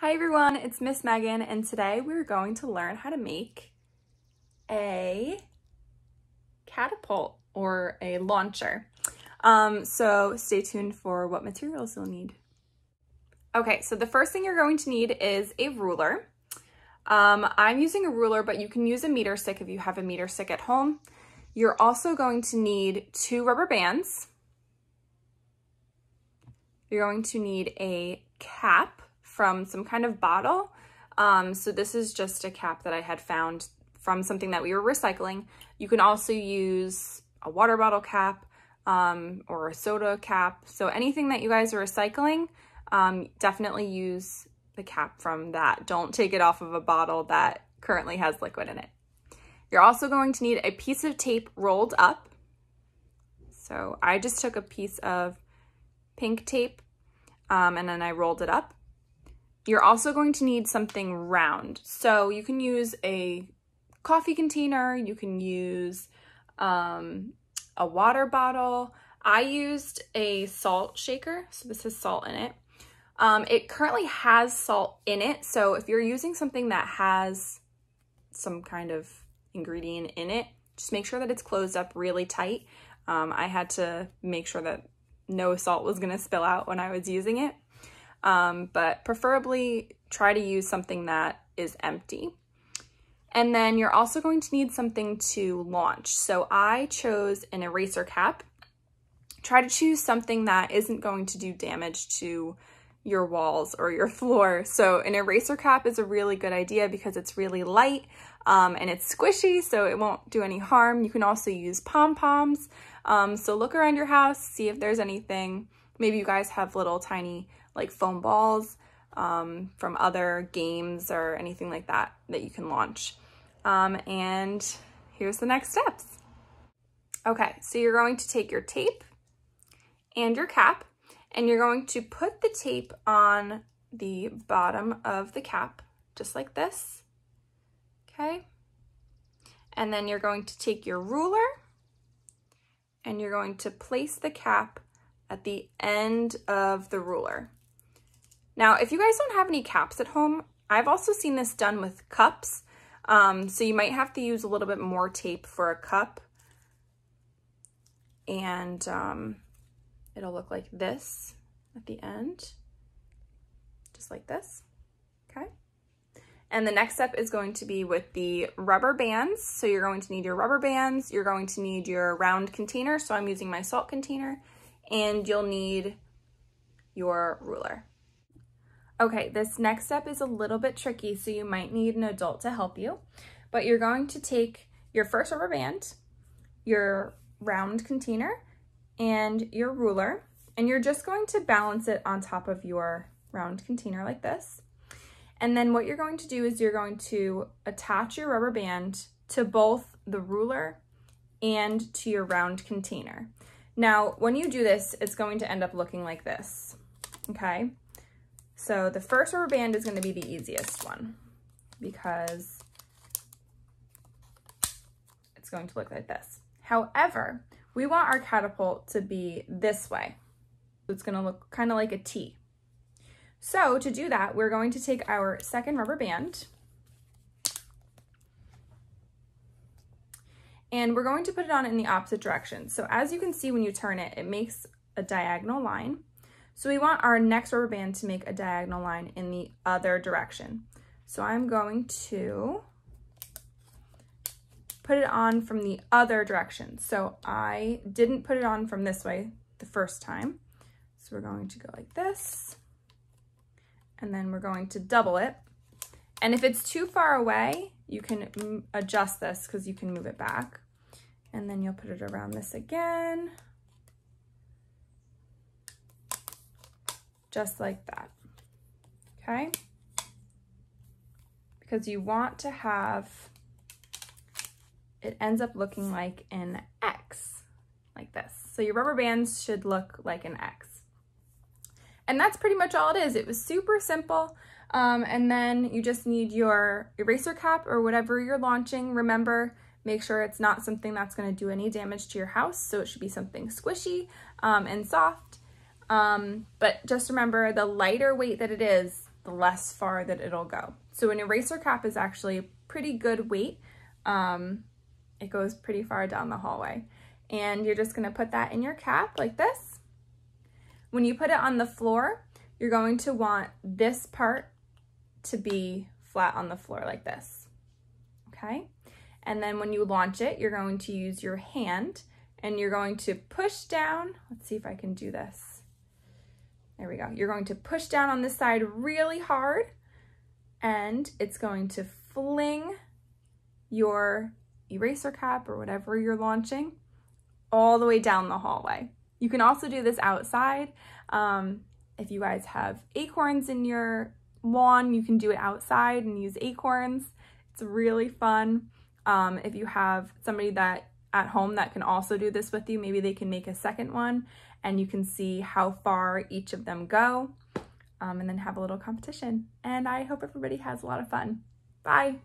Hi everyone, it's Miss Megan and today we're going to learn how to make a catapult or a launcher. Um, so stay tuned for what materials you'll need. Okay, so the first thing you're going to need is a ruler. Um, I'm using a ruler, but you can use a meter stick if you have a meter stick at home. You're also going to need two rubber bands. You're going to need a cap from some kind of bottle. Um, so this is just a cap that I had found from something that we were recycling. You can also use a water bottle cap um, or a soda cap. So anything that you guys are recycling, um, definitely use the cap from that. Don't take it off of a bottle that currently has liquid in it. You're also going to need a piece of tape rolled up. So I just took a piece of pink tape um, and then I rolled it up. You're also going to need something round. So you can use a coffee container, you can use um, a water bottle. I used a salt shaker, so this has salt in it. Um, it currently has salt in it, so if you're using something that has some kind of ingredient in it, just make sure that it's closed up really tight. Um, I had to make sure that no salt was gonna spill out when I was using it um, but preferably try to use something that is empty. And then you're also going to need something to launch. So I chose an eraser cap. Try to choose something that isn't going to do damage to your walls or your floor. So an eraser cap is a really good idea because it's really light um, and it's squishy, so it won't do any harm. You can also use pom-poms. Um, so look around your house, see if there's anything. Maybe you guys have little tiny like foam balls um, from other games or anything like that that you can launch. Um, and here's the next steps. Okay, so you're going to take your tape and your cap and you're going to put the tape on the bottom of the cap, just like this, okay? And then you're going to take your ruler and you're going to place the cap at the end of the ruler. Now, if you guys don't have any caps at home, I've also seen this done with cups. Um, so you might have to use a little bit more tape for a cup. And um, it'll look like this at the end, just like this, okay? And the next step is going to be with the rubber bands. So you're going to need your rubber bands, you're going to need your round container, so I'm using my salt container, and you'll need your ruler. Okay, this next step is a little bit tricky, so you might need an adult to help you. But you're going to take your first rubber band, your round container, and your ruler, and you're just going to balance it on top of your round container like this. And then what you're going to do is you're going to attach your rubber band to both the ruler and to your round container. Now, when you do this, it's going to end up looking like this, okay? So the first rubber band is gonna be the easiest one because it's going to look like this. However, we want our catapult to be this way. It's gonna look kind of like a T. So to do that, we're going to take our second rubber band and we're going to put it on in the opposite direction. So as you can see when you turn it, it makes a diagonal line. So we want our next rubber band to make a diagonal line in the other direction. So I'm going to put it on from the other direction. So I didn't put it on from this way the first time. So we're going to go like this, and then we're going to double it. And if it's too far away, you can adjust this because you can move it back. And then you'll put it around this again. Just like that, okay? Because you want to have, it ends up looking like an X, like this. So your rubber bands should look like an X. And that's pretty much all it is. It was super simple. Um, and then you just need your eraser cap or whatever you're launching. Remember, make sure it's not something that's gonna do any damage to your house. So it should be something squishy um, and soft. Um, but just remember the lighter weight that it is, the less far that it'll go. So an eraser cap is actually a pretty good weight. Um, it goes pretty far down the hallway. And you're just gonna put that in your cap like this. When you put it on the floor, you're going to want this part to be flat on the floor like this, okay? And then when you launch it, you're going to use your hand and you're going to push down. Let's see if I can do this. There we go. You're going to push down on this side really hard and it's going to fling your eraser cap or whatever you're launching all the way down the hallway. You can also do this outside. Um, if you guys have acorns in your lawn, you can do it outside and use acorns. It's really fun. Um, if you have somebody that at home that can also do this with you, maybe they can make a second one and you can see how far each of them go um, and then have a little competition. And I hope everybody has a lot of fun. Bye.